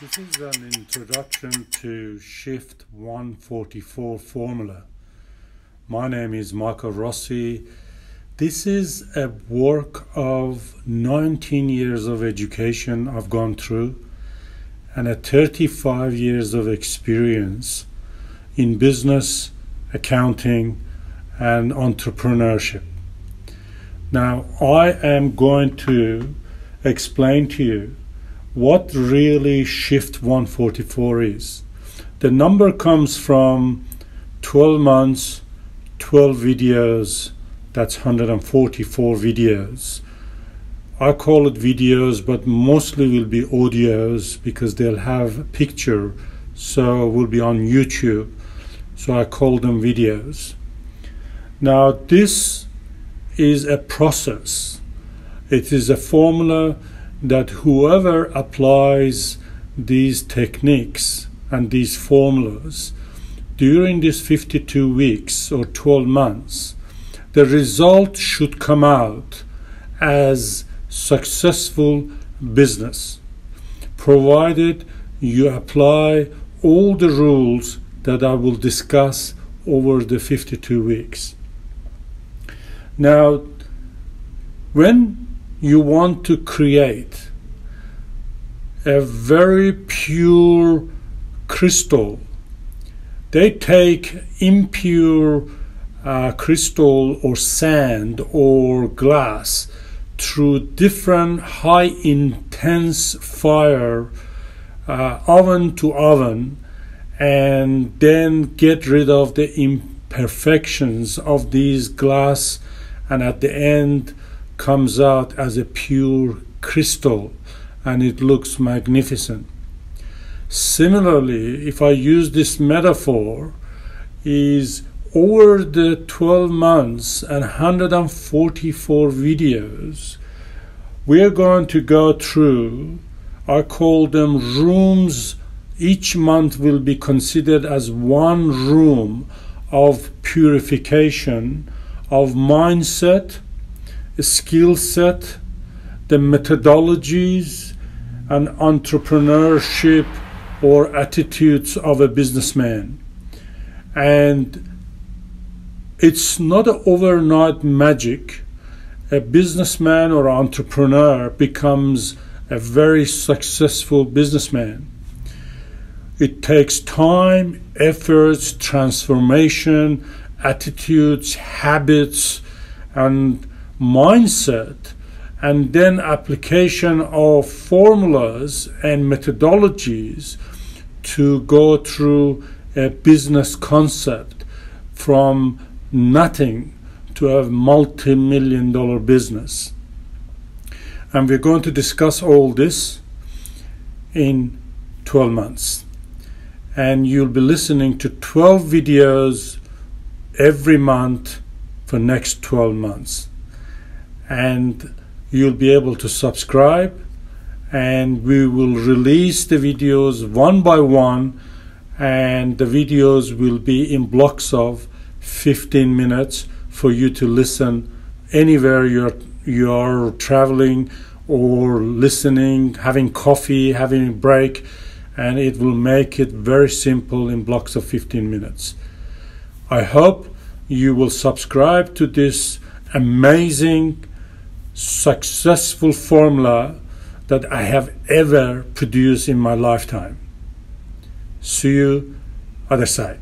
This is an introduction to Shift 144 formula. My name is Michael Rossi. This is a work of 19 years of education I've gone through and a 35 years of experience in business, accounting, and entrepreneurship. Now, I am going to explain to you what really Shift 144 is. The number comes from 12 months, 12 videos, that's 144 videos. I call it videos, but mostly will be audios because they'll have a picture, so will be on YouTube. So I call them videos. Now, this is a process, it is a formula that whoever applies these techniques and these formulas during these 52 weeks or 12 months, the result should come out as successful business, provided you apply all the rules that I will discuss over the 52 weeks. Now, when you want to create a very pure crystal. They take impure uh, crystal or sand or glass through different high intense fire, uh, oven to oven, and then get rid of the imperfections of these glass, and at the end, comes out as a pure crystal and it looks magnificent. Similarly, if I use this metaphor, is over the 12 months and 144 videos, we are going to go through, I call them rooms. Each month will be considered as one room of purification, of mindset, skill set, the methodologies, and entrepreneurship or attitudes of a businessman. And it's not overnight magic. A businessman or entrepreneur becomes a very successful businessman. It takes time, efforts, transformation, attitudes, habits, and mindset and then application of formulas and methodologies to go through a business concept from nothing to a multi million dollar business. And we're going to discuss all this in 12 months. And you'll be listening to 12 videos every month for next 12 months and you'll be able to subscribe. And we will release the videos one by one and the videos will be in blocks of 15 minutes for you to listen anywhere you're you're traveling or listening having coffee having a break and it will make it very simple in blocks of 15 minutes. I hope you will subscribe to this amazing successful formula that I have ever produced in my lifetime. See you other side.